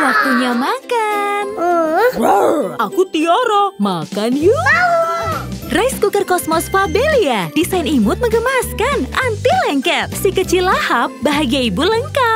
Waktunya makan. Aku Tiara. Makan yuk. Rice cooker Cosmos Fabelia. Desain imut menggemaskan, anti lengket. Si kecil lahap, bahagia ibu lengkap.